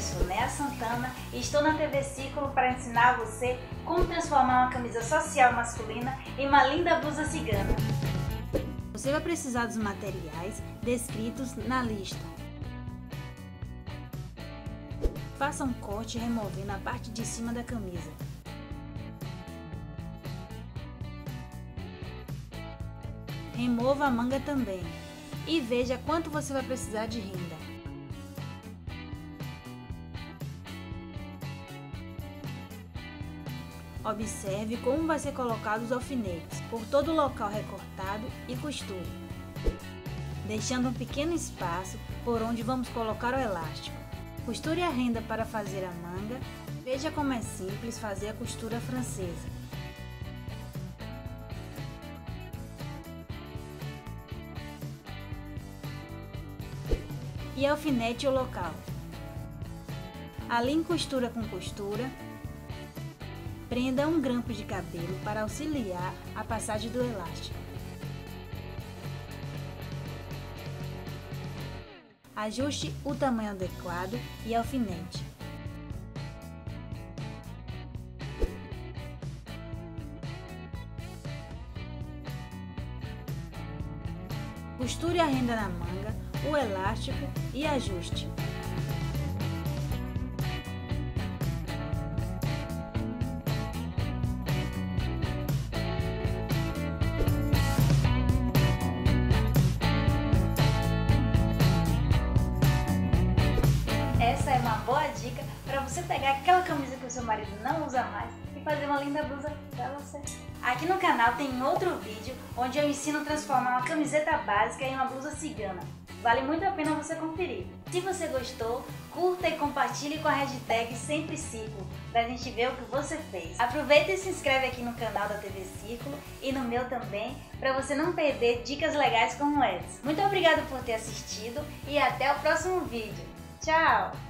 sou Nea Santana e estou na TV Círculo para ensinar você como transformar uma camisa social masculina em uma linda blusa cigana. Você vai precisar dos materiais descritos na lista. Faça um corte removendo a parte de cima da camisa. Remova a manga também e veja quanto você vai precisar de renda. Observe como vai ser colocado os alfinetes por todo o local recortado e costure, deixando um pequeno espaço por onde vamos colocar o elástico. Costure a renda para fazer a manga. Veja como é simples fazer a costura francesa. E alfinete o local. Alinhe costura com costura Prenda um grampo de cabelo para auxiliar a passagem do elástico. Ajuste o tamanho adequado e alfinete. Costure a renda na manga, o elástico e ajuste. Boa dica para você pegar aquela camisa que o seu marido não usa mais e fazer uma linda blusa para você. Aqui no canal tem outro vídeo onde eu ensino a transformar uma camiseta básica em uma blusa cigana. Vale muito a pena você conferir. Se você gostou, curta e compartilhe com a hashtag Sempre Círculo pra gente ver o que você fez. Aproveita e se inscreve aqui no canal da TV Círculo e no meu também, para você não perder dicas legais como essas. Muito obrigada por ter assistido e até o próximo vídeo. Tchau!